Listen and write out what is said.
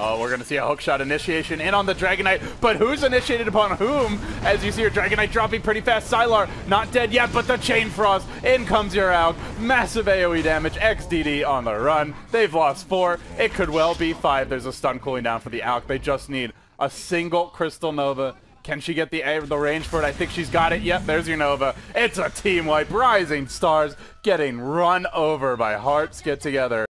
Oh, we're going to see a hookshot initiation in on the Dragon Knight, but who's initiated upon whom? As you see your Dragon Knight dropping pretty fast. Sylar not dead yet, but the Chain Frost. In comes your Alk. Massive AoE damage. XDD on the run. They've lost four. It could well be five. There's a stun cooling down for the Alk. They just need a single Crystal Nova. Can she get the the range for it? I think she's got it. Yep, there's your Nova. It's a team wipe. Rising Stars getting run over by Hearts. Get together.